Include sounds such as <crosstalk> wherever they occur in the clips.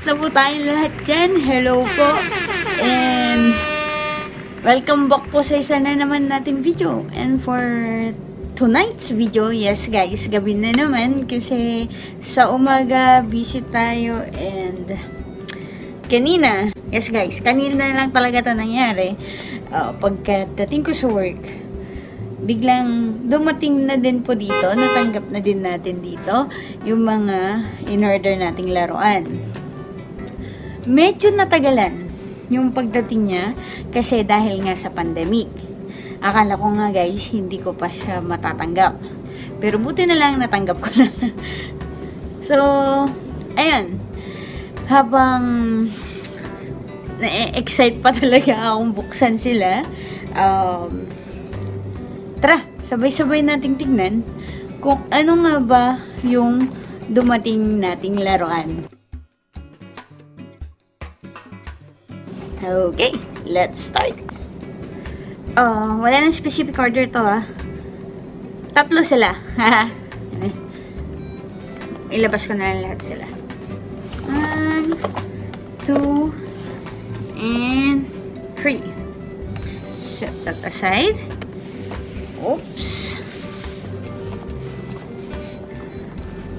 Sa po tayong lahat dyan. Hello po. And welcome back po sa isa na naman natin video. And for tonight's video, yes guys, gabi na naman kasi sa umaga busy tayo and kanina, yes guys, kanina lang talaga ito nangyari. Uh, pagkadating ko sa work, biglang dumating na din po dito, natanggap na din natin dito yung mga in-order nating laruan. Medyo natagalan yung pagdating niya kasi dahil nga sa pandemic. Akala ko nga guys, hindi ko pa siya matatanggap. Pero buti na lang natanggap ko na. <laughs> so, ayun. Habang na-excite pa talaga akong buksan sila, um, Tara, sabay-sabay nating tignan kung ano nga ba yung dumating nating laruan. Okay, let's start. Uh, wala nang specific order to ah. Tatlo sila. <laughs> Ilabas ko na lang lahat sila. One, two, and three. Set that aside. Oops.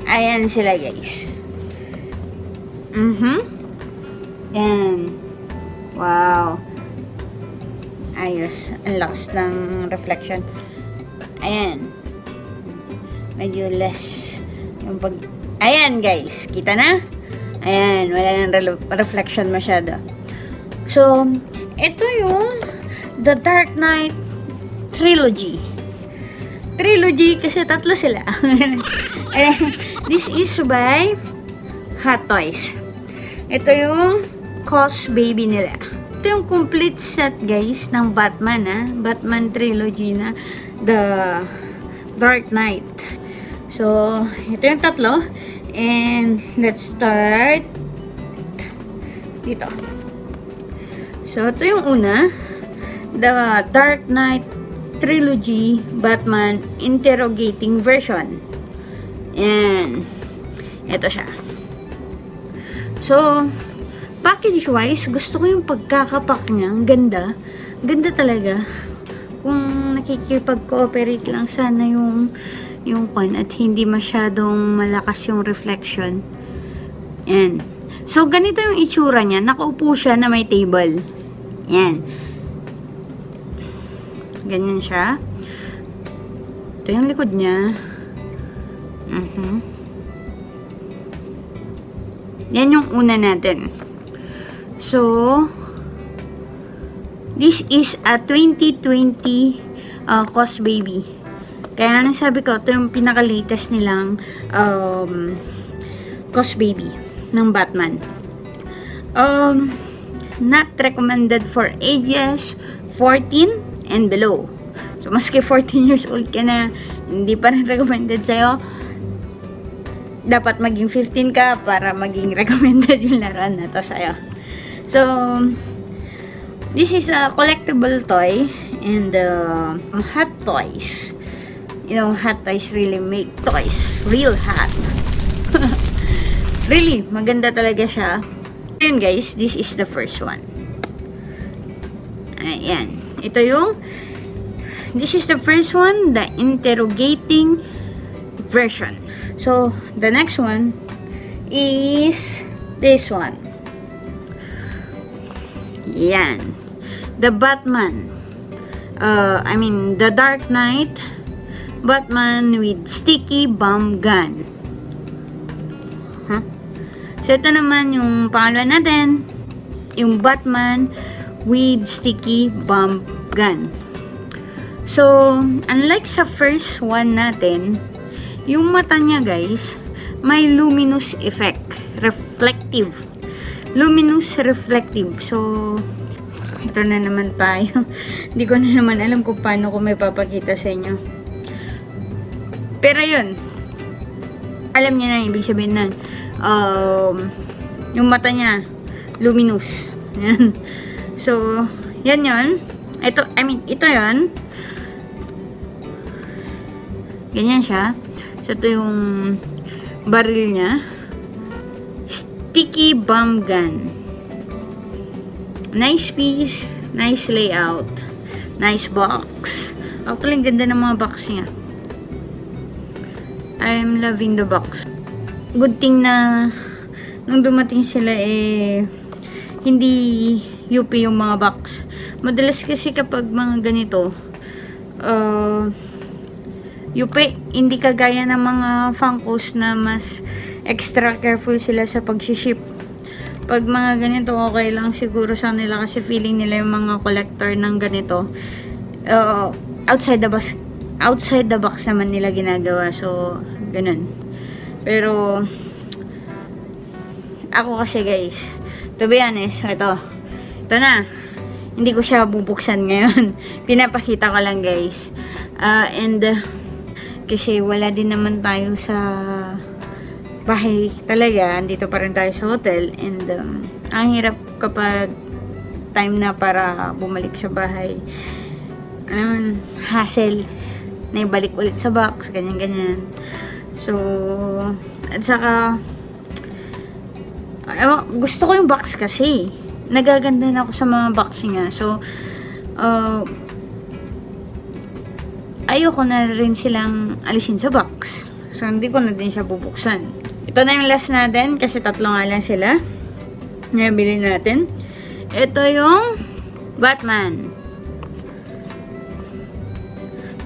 Ayan sila guys. Mhm. Yan. Wow. Ayos. Ang lakas ng reflection. Ayan. Medyo less yung pag... Ayan guys. Kita na? Ayan. Wala nang re reflection masyado. So, ito yung The Dark Knight Trilogy trilogy kasi tatlo sila. <laughs> eh, this is by Hot Toys. Ito yung Cos Baby nila. Ito yung complete set guys ng Batman ha. Batman trilogy na The Dark Knight. So, ito yung tatlo. And let's start dito. So, ito yung una. The Dark Knight Trilogy Batman Interrogating Version. Yan. Ito siya. So, package-wise, gusto ko yung pagkakapak niya. Ang ganda. Ganda talaga. Kung nakikipag-cooperate lang sana yung yung pan at hindi masyadong malakas yung reflection. Yan. So, ganito yung itsura niya. Nakaupo siya na may table. Yan. Ganyan siya. Ito yung likod niya. Uh mhm. -huh. Yan yung una natin. So, this is a 2020 uh, Cos Baby. Kaya nang sabi ko, ito yung pinaka-latest nilang um, Cos Baby ng Batman. Um, not recommended for ages 14 and below. So, maski 14 years old ka na, hindi pa rin <laughs> recommended sa'yo, dapat maging 15 ka para maging <laughs> recommended yung laruan na to sa'yo. So, this is a collectible toy and uh, hot toys. You know, hot toys really make toys real hot. <laughs> really, maganda talaga siya. Yun guys, this is the first one. Ayan. Ito yung, this is the first one, the interrogating version. So, the next one is this one. Yan. The Batman. Uh, I mean, the Dark Knight Batman with sticky bomb gun. Huh? So, ito naman yung pangalawa natin. Yung Batman with sticky bomb gun. So, unlike sa first one natin, yung mata niya guys, may luminous effect. Reflective. Luminous reflective. So, ito na naman tayo. <laughs> Hindi ko na naman alam kung paano ko may papakita sa inyo. Pero yun, alam niya na ibig sabihin na um, yung mata niya luminous. <laughs> Yan. So, yan yon. Ito, I mean, ito yon. Ganyan siya. So, ito yung baril niya. Sticky Bomb Gun. Nice piece, nice layout, nice box. Actually, ang ganda ng mga box niya. I'm loving the box. Good thing na nung dumating sila eh hindi UP yung mga box. Madalas kasi kapag mga ganito uh, UP, hindi kagaya ng mga Funkos na mas extra careful sila sa pag-ship. Pag mga ganito, okay lang siguro sa nila kasi feeling nila yung mga collector ng ganito. Uh, outside the box, outside the box naman nila ginagawa. So, ganun. Pero, ako kasi guys, to be honest, ito, ito na. Hindi ko siya bubuksan ngayon. <laughs> Pinapakita ko lang guys. Uh, and, uh, kasi wala din naman tayo sa bahay talaga. Andito pa rin tayo sa hotel. And, um, ang hirap kapag time na para bumalik sa bahay. Ano, hassle. Na ibalik ulit sa box. Ganyan-ganyan. So, at saka, Ewan, gusto ko yung box kasi. Nagaganda na ako sa mga box niya. So, uh, ayoko na rin silang alisin sa box. So, hindi ko na din siya bubuksan. Ito na yung last natin kasi tatlo nga lang sila. Nabili natin. Ito yung Batman.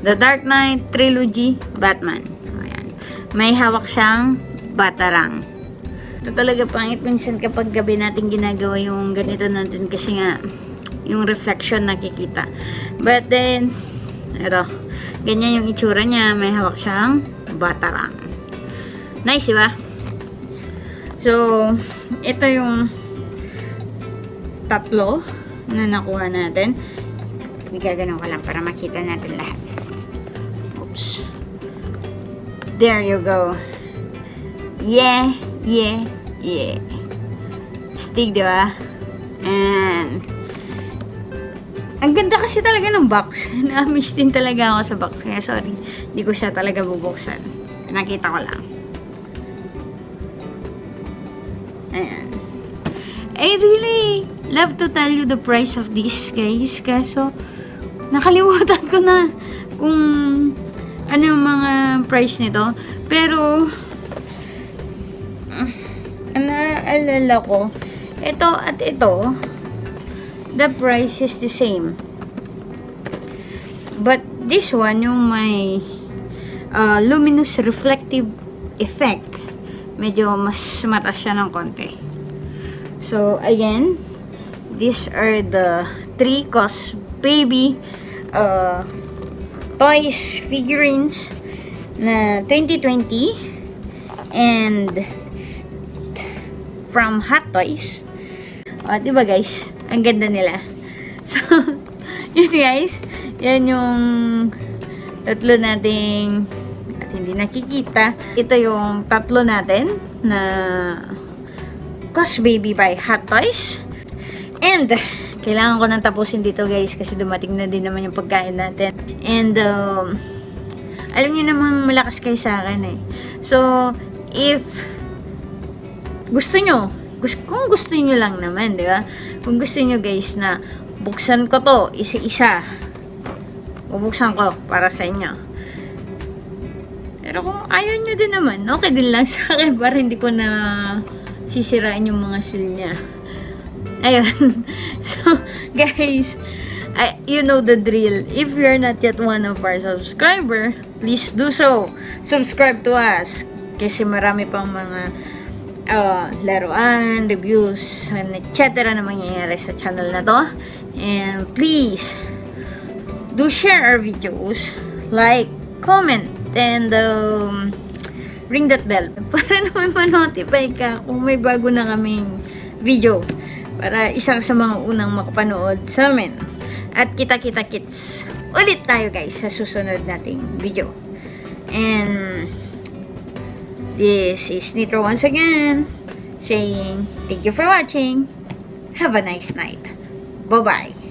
The Dark Knight Trilogy Batman. Ayan. May hawak siyang batarang. Ito talaga pangit minsan kapag gabi natin ginagawa yung ganito natin kasi nga yung reflection nakikita. But then, ito, ganyan yung itsura niya. May hawak siyang batarang. Nice, diba? So, ito yung tatlo na nakuha natin. Gagano'n ko lang para makita natin lahat. Oops. There you go. Yeah, yeah, yeah. Stig, di ba? And, ang ganda kasi talaga ng box. <laughs> Na-miss din talaga ako sa box. Kaya sorry, hindi ko siya talaga bubuksan. Nakita ko lang. Ayan. I really love to tell you the price of this, guys. Kaso, nakalimutan ko na kung ano yung mga price nito. Pero, uh, naalala ko, ito at ito, the price is the same. But this one, yung may uh, luminous reflective effect, medyo mas mataas siya ng konti. So, again, these are the three Cos Baby uh, toys figurines na 2020 and from Hot Toys. O, diba guys? Ang ganda nila. <laughs> So, <laughs> yun guys. Yan yung tatlo nating at hindi nakikita. Ito yung tatlo natin na Cos Baby by Hot Toys. And, kailangan ko nang tapusin dito guys kasi dumating na din naman yung pagkain natin. And, um, alam niyo naman malakas kayo sa akin eh. So, if gusto nyo, kung gusto nyo lang naman, di ba? Kung gusto nyo guys na buksan ko to isa-isa, bubuksan ko para sa inyo. Pero kung ayaw nyo din naman, okay din lang <laughs> sa akin para hindi ko na sisirain yung mga seal niya. Ayun. <laughs> so, guys, I, you know the drill. If you're not yet one of our subscriber, please do so. Subscribe to us. Kasi marami pang mga uh, laruan, reviews, etc. na mangyayari sa channel na to. And please, do share our videos, like, comment, and um, ring that bell <laughs> para naman ma-notify ka kung may bago na kaming video para isa sa mga unang makapanood sa amin. At kita-kita kits ulit tayo guys sa susunod nating video. And this is Nitro once again saying thank you for watching. Have a nice night. Bye-bye.